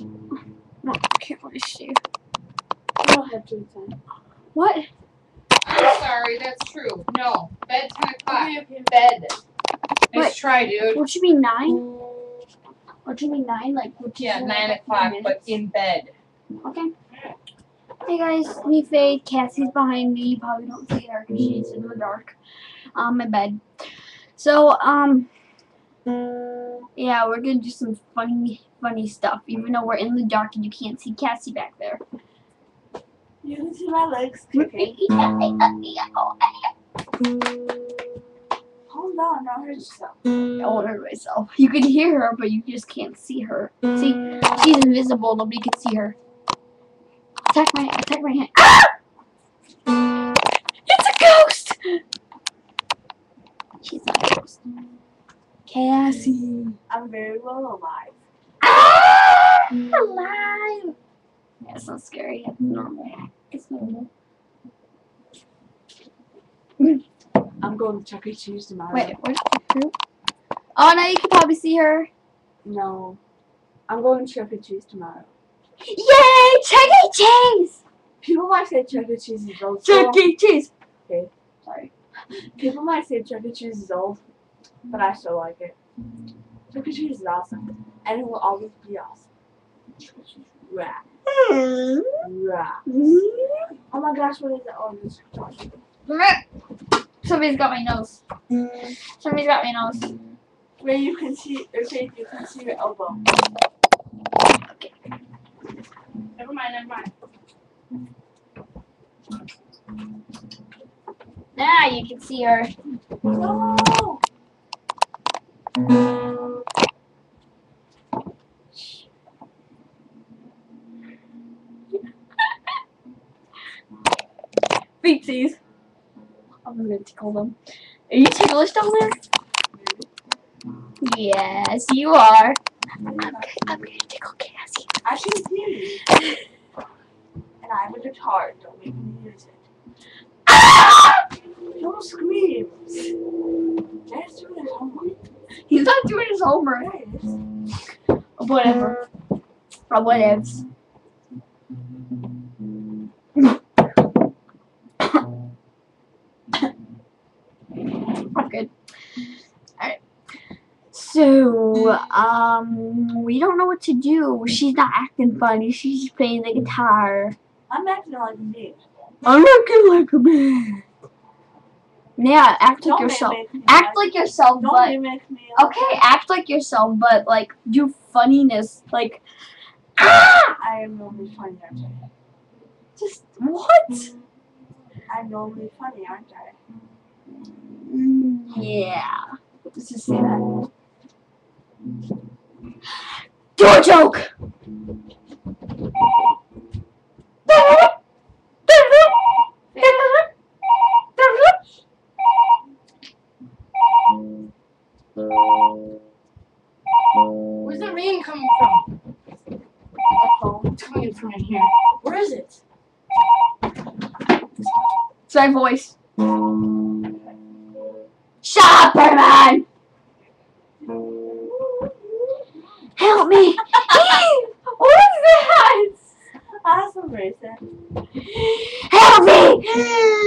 No, I can't really see. I don't have to time. What? I'm sorry, that's true. No, bed 10 o'clock. Okay, okay. Bed. Nice Wait. try, dude. What should be nine? What should be nine? Like which Yeah, 9 o'clock, but in bed. Okay. Hey guys, me Faye. Cassie's behind me. You probably don't see her because she's in the dark on my bed. So, um, yeah, we're gonna do some funny, funny stuff. Even though we're in the dark and you can't see Cassie back there. You can see my legs. Okay. Hold on, don't hurt yourself. I won't hurt myself. You can hear her, but you just can't see her. See, she's invisible. Nobody can see her. Attack my, attack my hand. Ah! Cassie. I'm very well alive. Ah! Alive. Yeah, it's not scary. It's normal. It's normal. I'm going to Chuck E. Cheese tomorrow. Wait, where's who? Oh, now you can probably see her. No. I'm going to Chuck E. Cheese tomorrow. Yay! Chuck E. Cheese! People might say Chuck E. Cheese is old. Chuck E. Cheese! Okay. Sorry. People might say Chuck E. Cheese is old, but I still like it. Cheese is awesome, and it will always be awesome. Rah, rah. Mm-hmm. Oh my gosh, what is it? Oh, this Somebody's got my nose. Mm-hmm. Somebody's got my nose. Where you can see, okay, you can see your elbow. Okay. Never mind, never mind. Now you can see her. No! Feetsies. I'm gonna tickle them. Are you ticklish down there? Yes, you are. I'm gonna, I'm gonna tickle Cassie. I see you. And I'm a guitar, don't make me use it. Don't scream! He's not doing his homework. Yeah, it is. Whatever. Or whatevs. I'm good. Alright. So, um, we don't know what to do. She's not acting funny. She's playing the guitar. I'm acting like me. I'm acting like a man. Yeah, act like Don't yourself. Act like yourself, Don't but mimic me. okay, act like yourself, but like do funniness, like ah, I am normally funny, aren't I? just what? I'm normally funny, aren't I? Mm, yeah, let's just say that. Do a joke. Where's the rain coming from? Oh, It's coming from in here. where is it? It's my voice. Up, Help me! what is that? Awesome, Grayson. Help me!